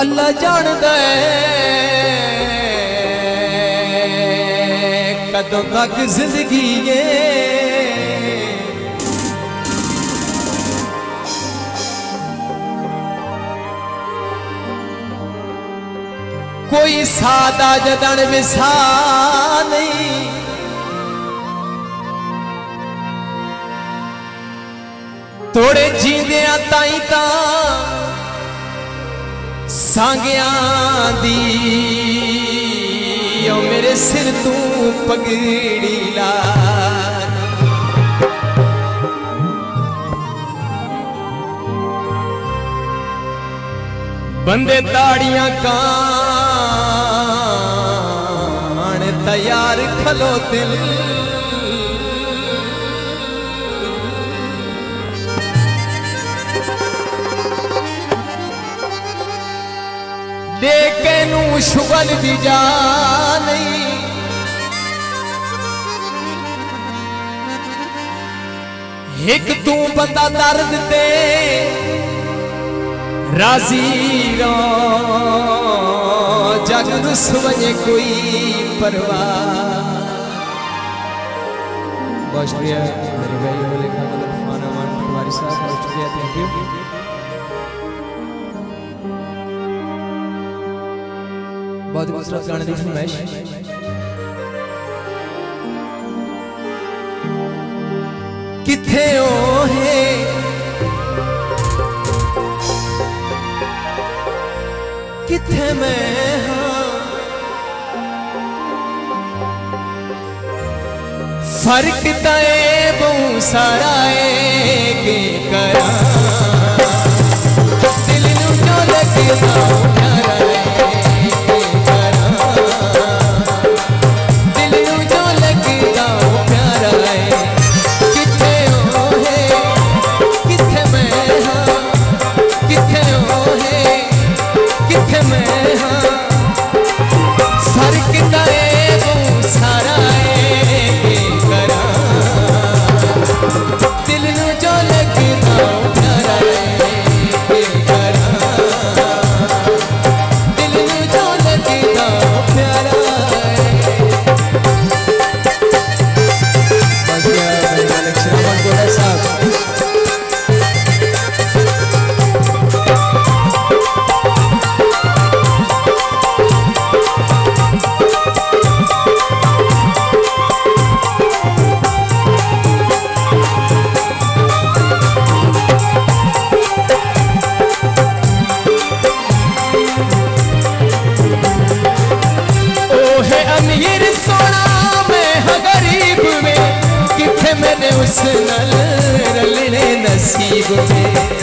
ਅੱਲਾ ਜਾਣਦਾ ਹੈ। ਕਦੋਂ ਤੱਕ ਜ਼ਿੰਦਗੀ ਏ। ਕੋਈ ਸਾਦਾ ਜਦਣ ਵਿਸਾ ਨਹੀਂ। ਥੋੜੇ ਜੀਂਦਿਆਂ ਤਾਈ ਤਾਂ ਸਾਂਗਿਆਂ ਦੀ। ਓ ਮੇਰੇ ਸਿਰ ਤੂੰ ਪਗੜੀ ਲਾ। ਬੰਦੇ ਤਾੜੀਆਂ ਕਾਣ ਤਿਆਰ ਖਲੋ ਦਿਲ। ਦੇ ਕੇ ਨੂੰ ਸ਼ੁਗਲ ਦੀ ਜਾ ਨਹੀਂ ਇੱਕ ਤੂੰ ਬੰਦਾ ਦਰਦ ਤੇ ਰਾਜ਼ੀ ਰੋ ਜਗ ਰੁਸ ਵਜੇ ਕੋਈ ਪਰਵਾਹ बहुत शुक्रिया मेरे भाई और लिखा मतलब फुमान अमान पटवारी साहब बहुत शुक्रिया थैंक यू बहुत खूबसूरत गाने दी फरमाइश किथे ओ है? किथे मैं हाँ? फ़र्क तए बहु सारा के करा। दिल नू जो किथे में हाँ। मैंने रलने नसीब में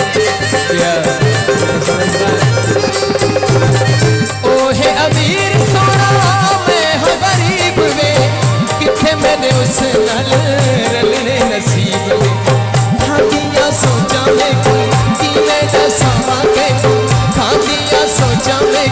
गरीब में उस नल रलने नसीब में खादियाँ सोचा में खादियाँ सोचा में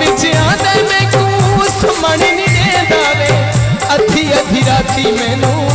ਵਿੱਚਿਆਂ ਦੇ ਮੈਂ ਕੂਸ ਮਣ ਨਹੀਂ ਦੇਦਾ ਵੇ ਅੱਧੀ ਅੱਧੀ ਰਾਤੀ ਮੈਨੂੰ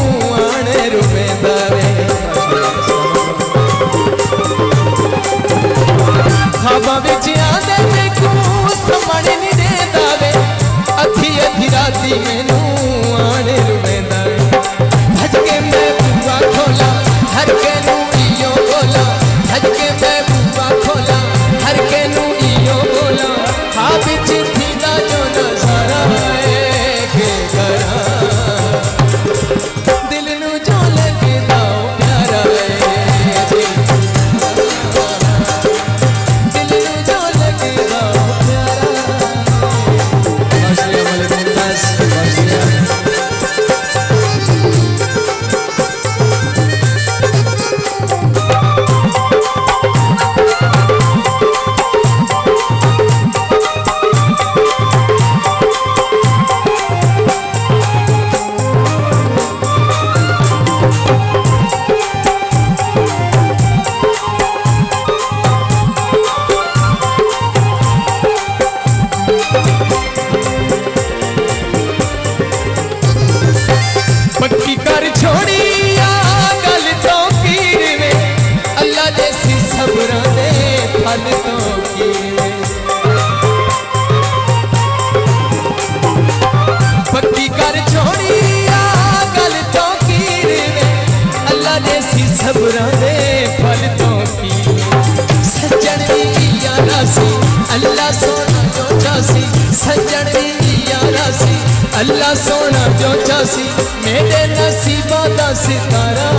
अल्लाह सोना जो चासी मेरे नसीबा दा सितारा